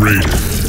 Raiders.